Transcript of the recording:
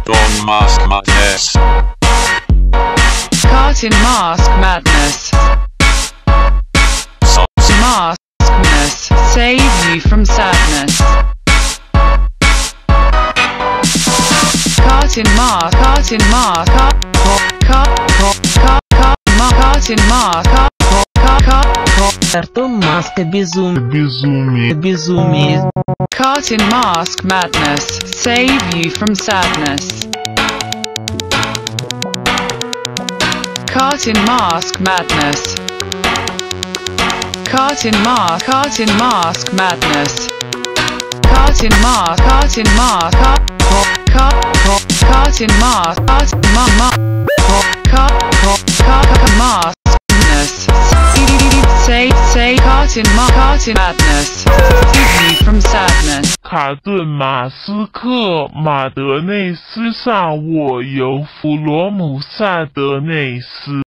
Cartoon Mask Madness. Cartoon Mask Madness. So, Maskness. Save you from sadness. Cartoon Mask. Cartoon Mask. Car, car, car, car, car, ma- Cartoon Mask. Car, car, car, car, Картон маска безумие. Безумие. Безумие. Cartoon Mask Madness. Save you from sadness. Cartoon Mask Madness. Cartoon Mask. Cartoon Mask Madness. Cartoon Mask. Cartoon Mask. Car, car, car, Cartoon Mask. Cartoon ma ma. Car, car, car, car, Maskness. Say, say, Cartoon Ma, Cartoon Madness. Save you from. 卡顿马斯克马德内斯萨沃尤弗罗姆萨德内斯。